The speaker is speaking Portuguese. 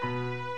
Música